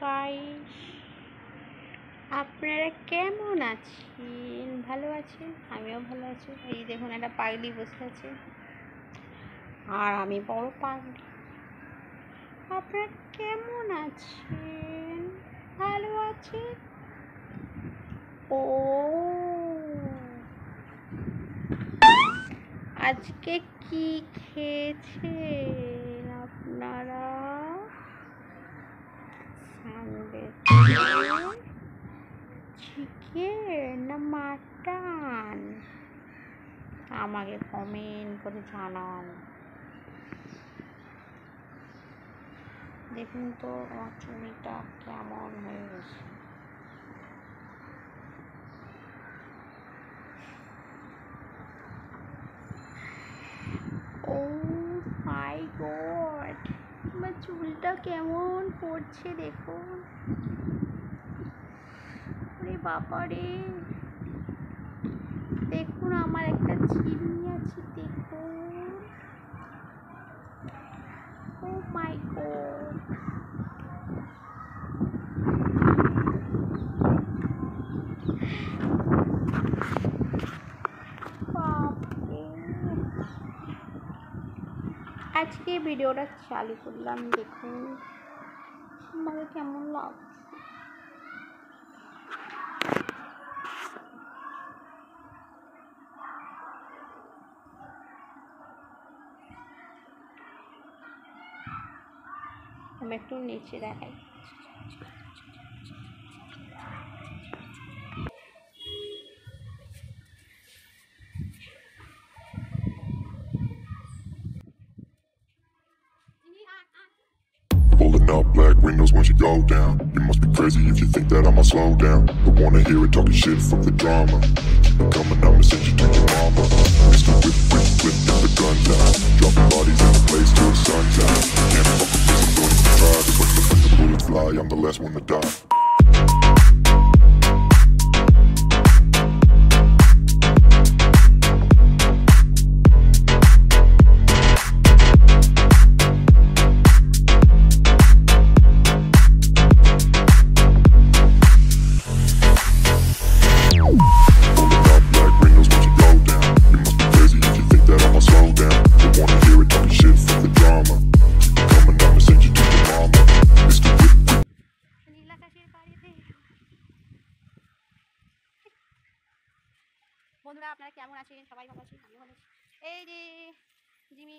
Guys, আপনারা কেমন আছেন? ভালো আছেন? আমিও ভালো আছি। এই দেখুন, একটা পাগলি বসে আছে। আর আমি বড় পাগলি। আপনারা কেমন আছেন? ভালো আছেন? ও। আজকে কি খেয়েছেন আপনারা সানডে চিকেন না মাটন আমাকে কমেন্ট করে জানান। দেখুন তো, আমার চুড়িটা কেমন হয়ে গেছে। ও মাই গড আমার চুলটা কেমন পড়ছে দেখুন রে দেখুন, আমার একটা চিমনি আছে, দেখুন। ও মাই বাপরে। আজকে ভিডিওটা চালু করলাম, দেখুন। আমাকে কেমন লাগছে আমি একটু নিচে দেখাই। Black windows once you go down. You must be crazy if you think that I'ma slow down. Don't wanna hear it talking shit, fuck the drama. Keep it coming, I'ma send you to your mama. Mr. Whip, whip, whip, get the guns out. Dropping bodies in the place till the sun's out. Can't fuck with this, I'm going to try. The, when the bullets fly, I'm the last one to die. বন্ধুরা আপনারা কেমন আছেন? সবাই ভালো আছেন আমিও ভালো আছি। এই যে জিমি